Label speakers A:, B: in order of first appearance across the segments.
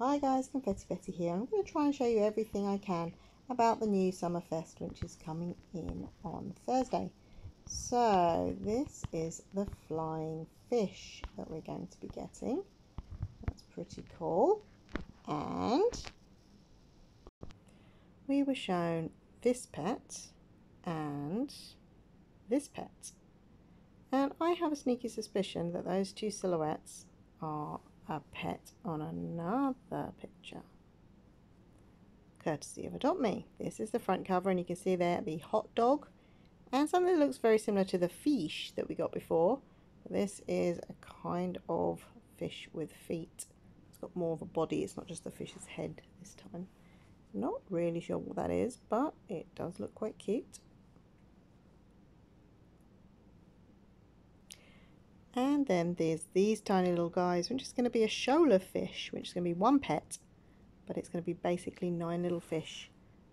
A: Hi guys, Confetti Betty here. I'm going to try and show you everything I can about the new Summerfest which is coming in on Thursday. So this is the flying fish that we're going to be getting. That's pretty cool. And we were shown this pet and this pet. And I have a sneaky suspicion that those two silhouettes are a pet on another picture. Courtesy of Adopt Me. This is the front cover and you can see there the hot dog and something that looks very similar to the fish that we got before. This is a kind of fish with feet. It's got more of a body, it's not just the fish's head this time. Not really sure what that is, but it does look quite cute. And then there's these tiny little guys, which is going to be a shoaler fish, which is going to be one pet, but it's going to be basically nine little fish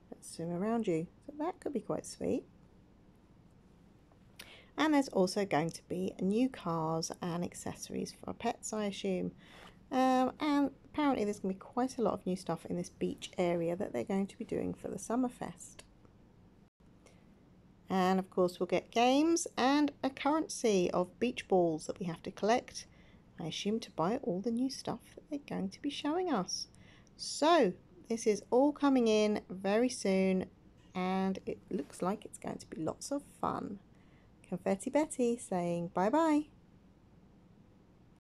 A: that swim around you. So that could be quite sweet. And there's also going to be new cars and accessories for pets, I assume. Um, and apparently there's going to be quite a lot of new stuff in this beach area that they're going to be doing for the Summerfest. And of course we'll get games and a currency of beach balls that we have to collect. I assume to buy all the new stuff that they're going to be showing us. So this is all coming in very soon and it looks like it's going to be lots of fun. Confetti Betty saying bye bye.